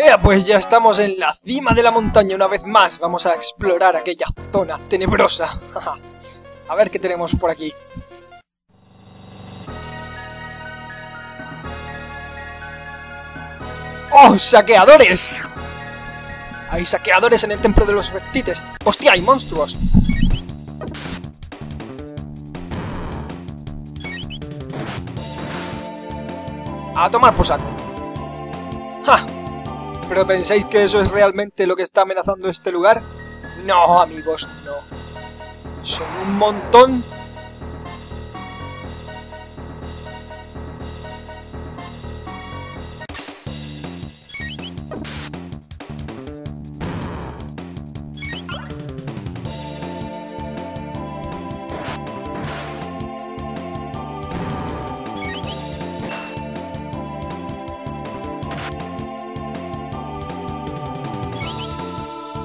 Ea, pues ya estamos en la cima de la montaña una vez más. Vamos a explorar aquella zona tenebrosa. a ver qué tenemos por aquí. ¡Oh, saqueadores! Hay saqueadores en el templo de los reptiles. ¡Hostia, hay monstruos! A tomar por. ¡Ja! ¿Pero pensáis que eso es realmente lo que está amenazando este lugar? No, amigos, no. Son un montón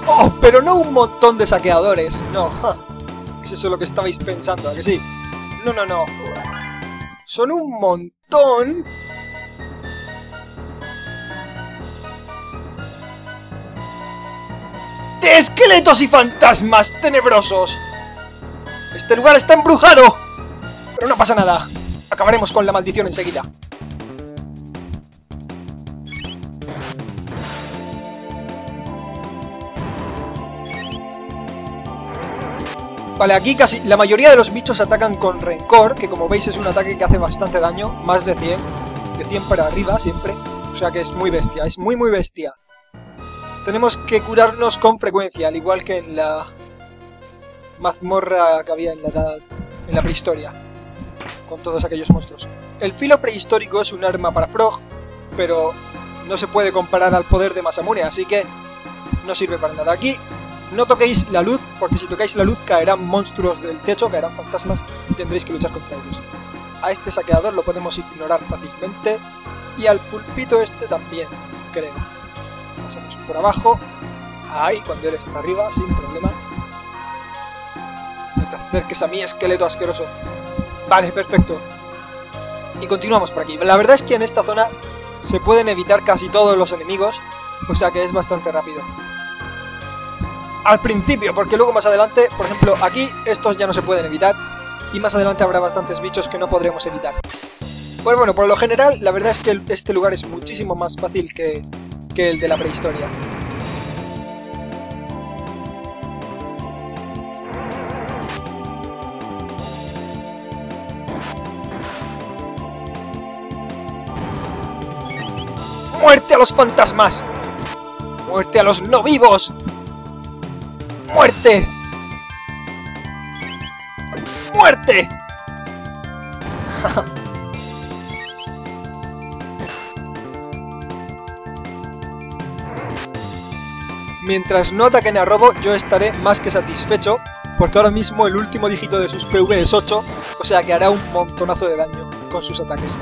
¡Oh, pero no un montón de saqueadores! No, ¿es eso lo que estabais pensando, a que sí? No, no, no. Son un montón... ¡De esqueletos y fantasmas tenebrosos! Este lugar está embrujado. Pero no pasa nada. Acabaremos con la maldición enseguida. Vale, aquí casi la mayoría de los bichos atacan con rencor, que como veis es un ataque que hace bastante daño, más de 100, de 100 para arriba siempre, o sea que es muy bestia, es muy muy bestia. Tenemos que curarnos con frecuencia, al igual que en la mazmorra que había en la, en la prehistoria, con todos aquellos monstruos. El filo prehistórico es un arma para Frog, pero no se puede comparar al poder de Masamune, así que no sirve para nada. Aquí no toquéis la luz, porque si tocáis la luz caerán monstruos del techo, caerán fantasmas y tendréis que luchar contra ellos. A este saqueador lo podemos ignorar fácilmente y al pulpito este también, creo. Pasamos por abajo, ahí cuando él está arriba, sin problema. No te acerques a mí, esqueleto asqueroso. Vale, perfecto. Y continuamos por aquí. La verdad es que en esta zona se pueden evitar casi todos los enemigos, o sea que es bastante rápido al principio, porque luego más adelante, por ejemplo, aquí estos ya no se pueden evitar y más adelante habrá bastantes bichos que no podremos evitar. Pues bueno, por lo general, la verdad es que este lugar es muchísimo más fácil que, que el de la prehistoria. ¡Muerte a los fantasmas! ¡Muerte a los no vivos! ¡Muerte! ¡Muerte! Mientras no ataquen a Robo, yo estaré más que satisfecho, porque ahora mismo el último dígito de sus PV es 8, o sea que hará un montonazo de daño con sus ataques.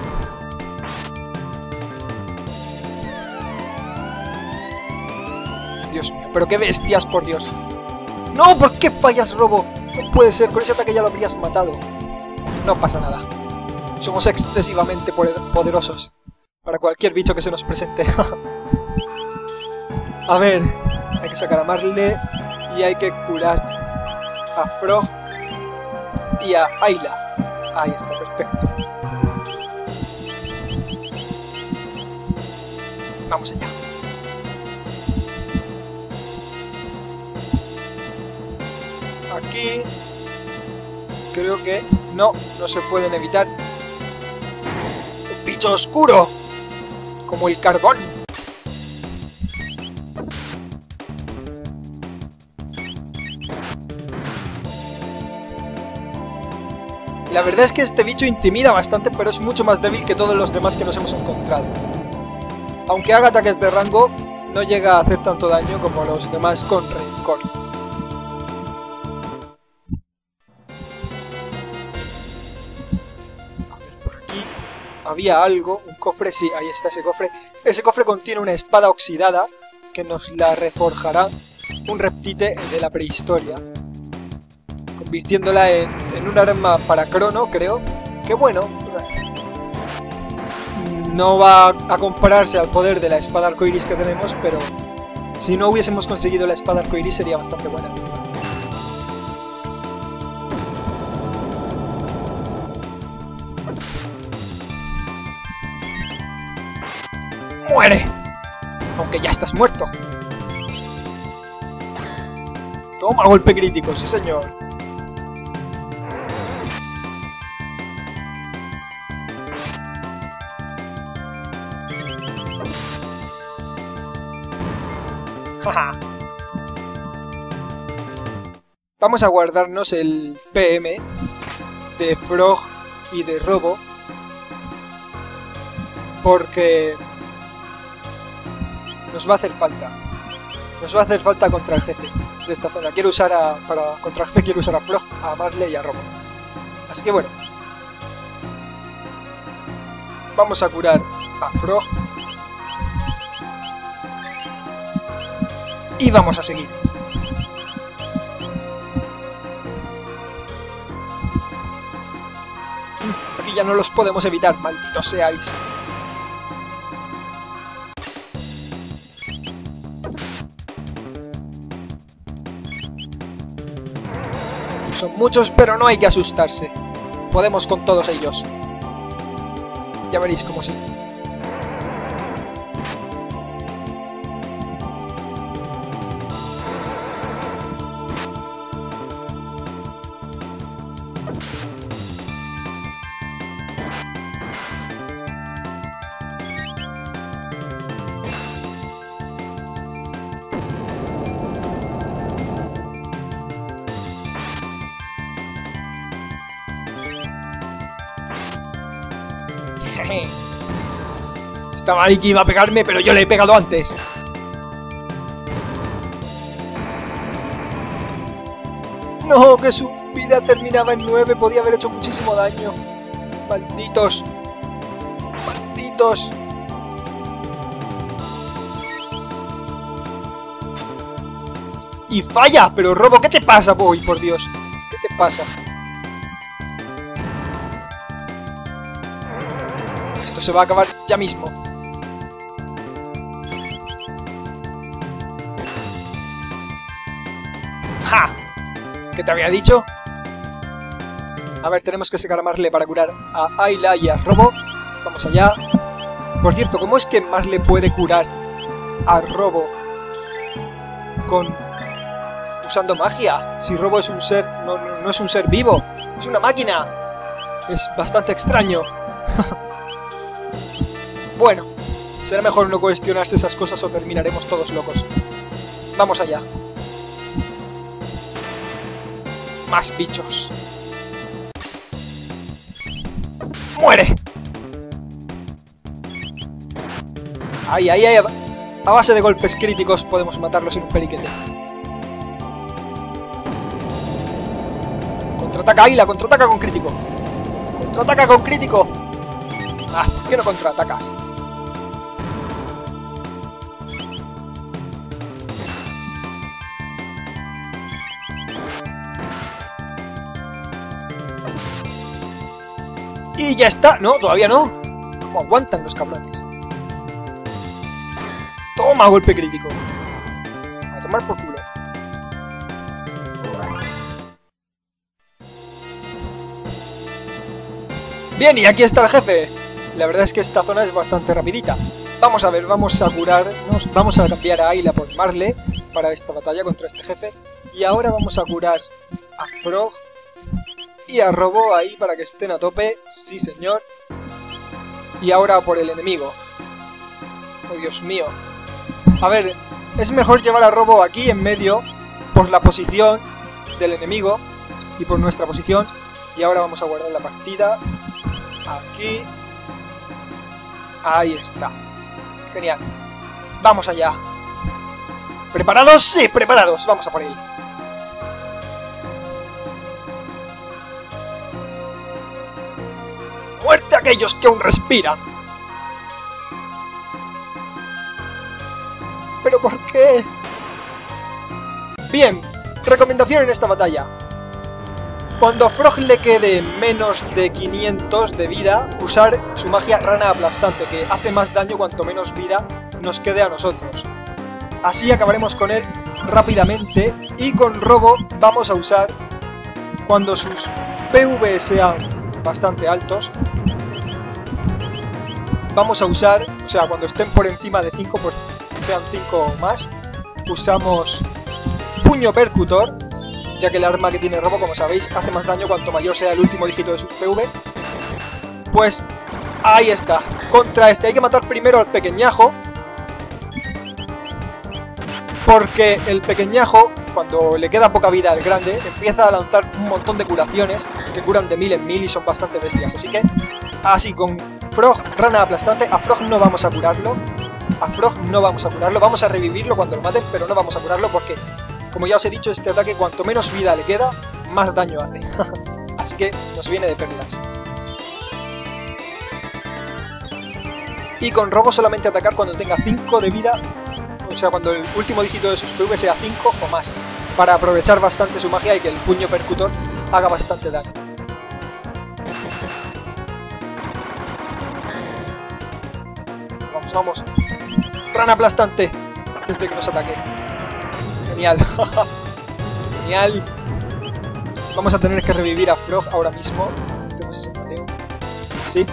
Dios pero qué bestias, por Dios. ¡No! ¿Por qué fallas, Robo? No puede ser, con ese ataque ya lo habrías matado. No pasa nada. Somos excesivamente poderosos. Para cualquier bicho que se nos presente. a ver, hay que sacar a Marle y hay que curar a Frog y a Ayla. Ahí está, perfecto. Vamos allá. Aquí creo que no, no se pueden evitar. Un bicho oscuro, como el carbón. La verdad es que este bicho intimida bastante, pero es mucho más débil que todos los demás que nos hemos encontrado. Aunque haga ataques de rango, no llega a hacer tanto daño como los demás con rencor. Había algo, un cofre, sí, ahí está ese cofre. Ese cofre contiene una espada oxidada que nos la reforjará un reptite de la prehistoria, convirtiéndola en, un arma para Crono, creo. Que bueno, No va a compararse al poder de la espada arcoiris que tenemos, pero si no hubiésemos conseguido la espada arcoiris sería bastante buena. Aunque ya estás muerto. Toma golpe crítico, sí señor. Vamos a guardarnos el PM de Frog y de Robo. Porque nos va a hacer falta. Nos va a hacer falta contra el jefe de esta zona. Quiero usar a. Para, contra el jefe quiero usar a Frog, a Marley y a Robo. Así que bueno. Vamos a curar a Frog y vamos a seguir. Aquí ya no los podemos evitar, malditos seáis. Son muchos, pero no hay que asustarse. Podemos con todos ellos. Ya veréis cómo sí. Estaba ahí que iba a pegarme, pero yo le he pegado antes. No, que su vida terminaba en 9, podía haber hecho muchísimo daño. Malditos. Malditos. Y falla, pero Robo, ¿qué te pasa, boy? Por Dios. ¿Qué te pasa? Se va a acabar ya mismo. ¡Ja! ¿Qué te había dicho? A ver, tenemos que sacar a Marle para curar a Ayla y a Robo. Vamos allá. Por cierto, ¿cómo es que Marle puede curar a Robo con usando magia? Si Robo es un ser, no, no es un ser vivo, es una máquina. Es bastante extraño. bueno, será mejor no cuestionarse esas cosas o terminaremos todos locos. Vamos allá. Más bichos. ¡Muere! Ahí, ahí, ahí. A base de golpes críticos podemos matarlos en un periquete. Contraataca Águila, contraataca con crítico. Contraataca con crítico. Ah, ¿por qué no contraatacas? Y ya está. No, todavía no. ¿Cómo aguantan los cabrones? Toma, golpe crítico. A tomar por culo. Bien, y aquí está el jefe. La verdad es que esta zona es bastante rapidita. Vamos a ver, vamos a curarnos, vamos a cambiar a Ayla por Marle para esta batalla contra este jefe. Y ahora vamos a curar a Frog y a Robo ahí para que estén a tope. Sí, señor. Y ahora por el enemigo. Oh, Dios mío. A ver, es mejor llevar a Robo aquí en medio por la posición del enemigo y por nuestra posición. Y ahora vamos a guardar la partida. Aquí. Ahí está. Genial. Vamos allá. ¿Preparados? Sí, preparados. Vamos a por él. Aquellos que aún respiran! ¿Pero por qué? Bien, recomendación en esta batalla. Cuando a Frog le quede menos de 500 de vida, usar su magia rana aplastante, que hace más daño cuanto menos vida nos quede a nosotros. Así acabaremos con él rápidamente y con robo vamos a usar cuando sus PV sean bastante altos vamos a usar, o sea, cuando estén por encima de 5, pues sean 5 o más, usamos puño percutor, ya que el arma que tiene robo, como sabéis, hace más daño cuanto mayor sea el último dígito de sus PV. Pues ahí está, contra este hay que matar primero al pequeñajo, porque el pequeñajo, cuando le queda poca vida al grande, empieza a lanzar un montón de curaciones que curan de mil en mil y son bastante bestias. Así que, así con Frog, rana aplastante, a Frog no vamos a curarlo. A Frog no vamos a curarlo, vamos a revivirlo cuando lo maten, pero no vamos a curarlo porque, como ya os he dicho, este ataque cuanto menos vida le queda, más daño hace. Así que nos viene de perlas. Y con robo solamente atacar cuando tenga 5 de vida o sea, cuando el último dígito de sus PV sea 5 o más, para aprovechar bastante su magia y que el puño percutor haga bastante daño. Vamos. Rana aplastante, antes de que nos ataque. Genial. Genial. Vamos a tener que revivir a Frog ahora mismo. Tengo esa sensación. Sí.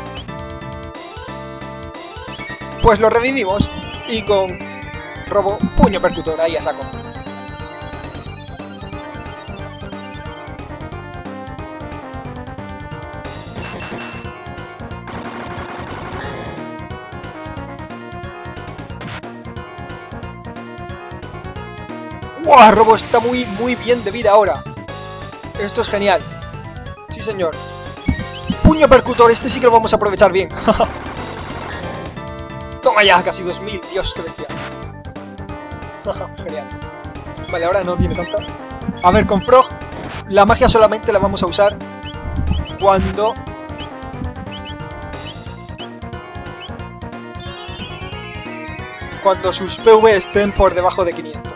Pues lo revivimos y con robo, puño percutor, ahí a saco. ¡Wow! Robo está muy, muy bien de vida ahora. Esto es genial. Sí, señor. Puño percutor, este sí que lo vamos a aprovechar bien. Toma ya, casi 2000. Dios, qué bestia. Genial. Vale, ahora no tiene tanta. A ver, con Frog, la magia solamente la vamos a usar cuando... Cuando sus PV estén por debajo de 500.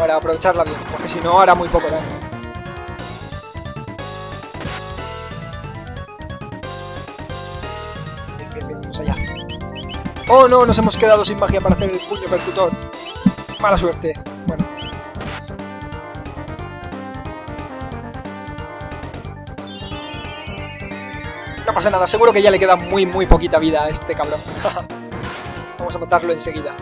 Para aprovecharla bien, porque si no hará muy poco daño. vamos allá. ¡Oh no! Nos hemos quedado sin magia para hacer el puño percutor. Mala suerte. Bueno. No pasa nada, seguro que ya le queda muy, muy poquita vida a este cabrón. Vamos a matarlo enseguida.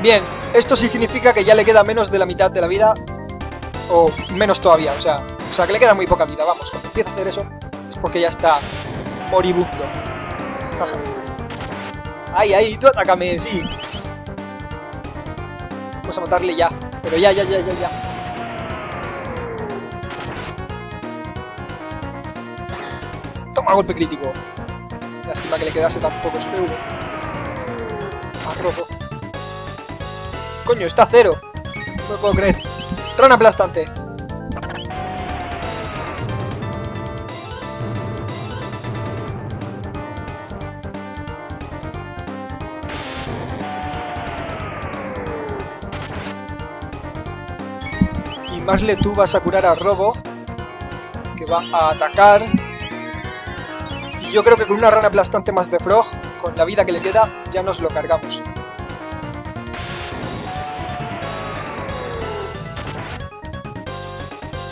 Bien, esto significa que ya le queda menos de la mitad de la vida o menos todavía, o sea, o sea que le queda muy poca vida, vamos, cuando empieza a hacer eso es porque ya está moribundo. ay, ay, tú atácame, sí. Vamos a matarle ya, pero ya, ya, ya, ya, ya. Toma golpe crítico. Lástima que le quedase tan pocos PV. rojo. Coño, está a cero. No me puedo creer. Rana aplastante. Y Marle, tú vas a curar a Robo, que va a atacar. Y yo creo que con una rana aplastante más de Frog, con la vida que le queda, ya nos lo cargamos.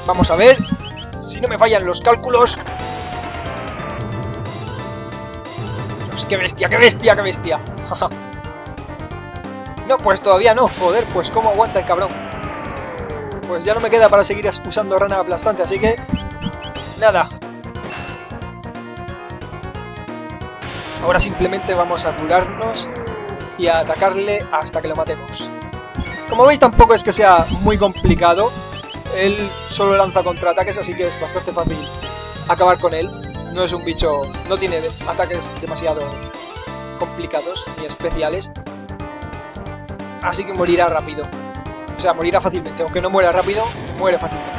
Vamos a ver si no me fallan los cálculos. Qué bestia, qué bestia, qué bestia. no, pues todavía no. Joder, pues cómo aguanta el cabrón. Pues ya no me queda para seguir usando rana aplastante, así que... Nada. Ahora simplemente vamos a curarnos y a atacarle hasta que lo matemos. Como veis tampoco es que sea muy complicado, él solo lanza contraataques, así que es bastante fácil acabar con él. No es un bicho... no tiene ataques demasiado complicados ni especiales. Así que morirá rápido. O sea, morirá fácilmente. Aunque no muera rápido, muere fácilmente.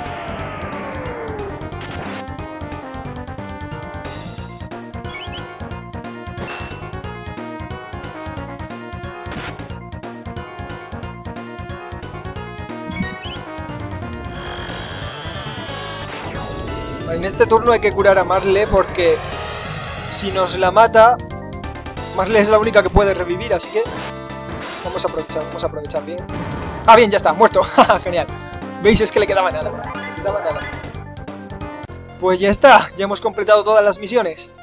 En este turno hay que curar a Marle porque si nos la mata, Marle es la única que puede revivir, así que vamos a aprovechar, vamos a aprovechar bien. Ah, bien, ya está, muerto. Genial. ¿Veis? Es que le quedaba nada. Le quedaba nada. Pues ya está, ya hemos completado todas las misiones.